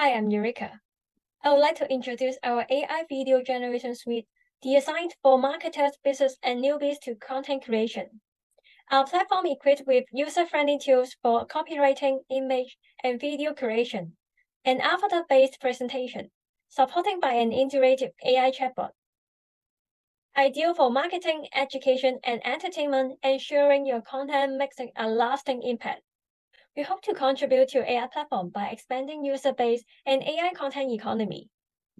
Hi, I'm Eureka. I would like to introduce our AI video generation suite designed for marketers, business, and newbies to content creation. Our platform equipped with user-friendly tools for copywriting, image, and video creation, and avatar-based presentation, supported by an interactive AI chatbot. Ideal for marketing, education, and entertainment, ensuring your content makes a lasting impact. We hope to contribute to AI platform by expanding user base and AI content economy.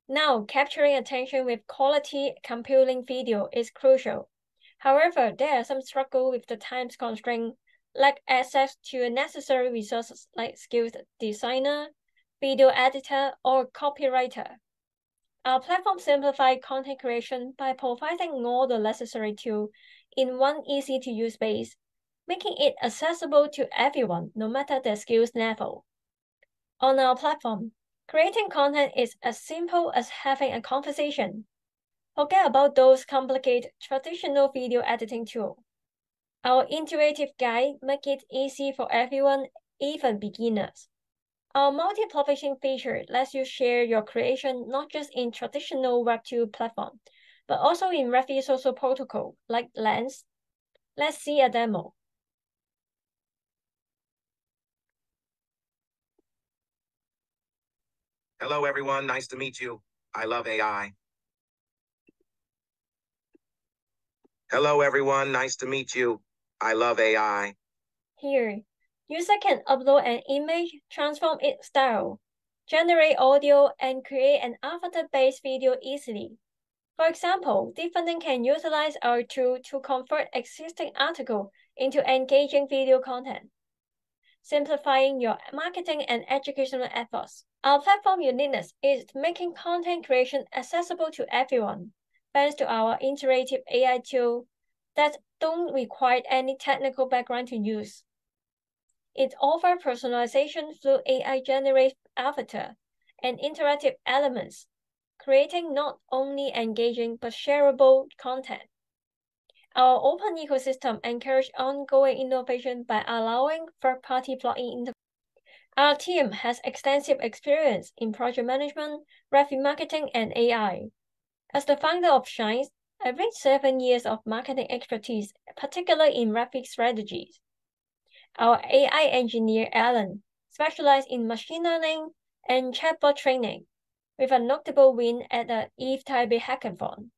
Now, capturing attention with quality, compelling video is crucial. However, there are some struggle with the time constraint, like access to necessary resources like skilled designer, video editor, or copywriter. Our platform simplifies content creation by providing all the necessary tools in one easy-to-use base making it accessible to everyone, no matter their skills level. On our platform, creating content is as simple as having a conversation. Forget about those complicated traditional video editing tools. Our intuitive guide make it easy for everyone, even beginners. Our multi-publishing feature lets you share your creation not just in traditional Web2 platform, but also in Web3 social protocol like Lens. Let's see a demo. Hello, everyone. Nice to meet you. I love AI. Hello, everyone. Nice to meet you. I love AI. Here, user can upload an image, transform its style, generate audio, and create an avatar-based video easily. For example, Deep Funding can utilize our tool to convert existing article into engaging video content simplifying your marketing and educational efforts. Our platform uniqueness is making content creation accessible to everyone, thanks to our interactive AI tool that don't require any technical background to use. It offers personalization through AI-generated avatar and interactive elements, creating not only engaging but shareable content. Our open ecosystem encourages ongoing innovation by allowing third-party plugin into our team has extensive experience in project management, graphic marketing, and AI. As the founder of Shines, I bring seven years of marketing expertise, particularly in graphic strategies. Our AI engineer, Alan, specialized in machine learning and chatbot training, with a notable win at the ETH Taipei Hackathon.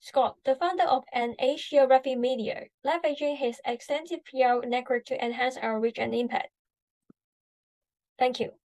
Scott, the founder of an Asia Rapid Media, leveraging his extensive PR network to enhance our reach and impact. Thank you.